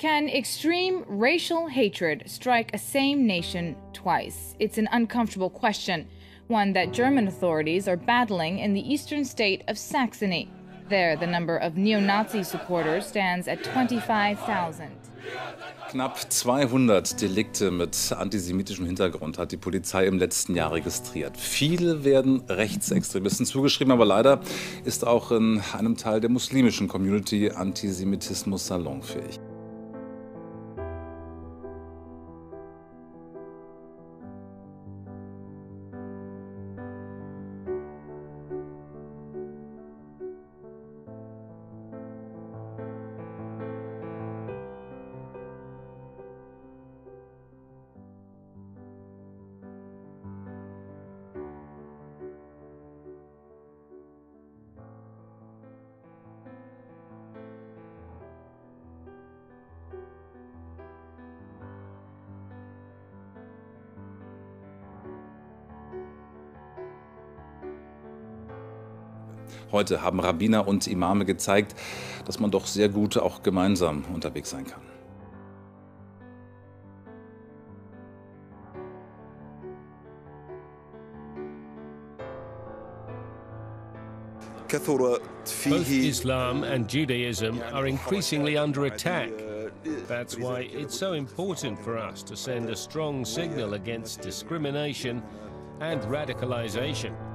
Can extreme racial hatred strike a same nation twice? It's an uncomfortable question, one that German authorities are battling in the eastern state of Saxony. There, the number of neo Nazi supporters stands at 25,000. Knapp 200 Delikte mit antisemitischem Hintergrund hat die Polizei im letzten Jahr registriert. Viele werden Rechtsextremisten zugeschrieben, aber leider ist auch in einem Teil der muslimischen Community Antisemitismus salonfähig. Heute haben Rabbiner und Imame gezeigt, dass man doch sehr gut auch gemeinsam unterwegs sein kann. Both Islam and Judaism are increasingly under attack. That's why it's so important for us to send a strong signal against discrimination and radicalization.